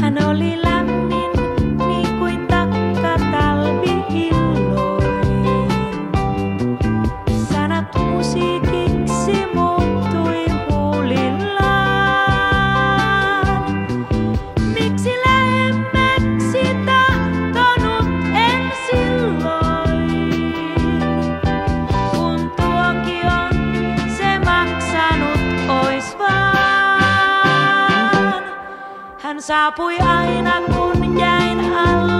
Hän saapui aina kun jäin alle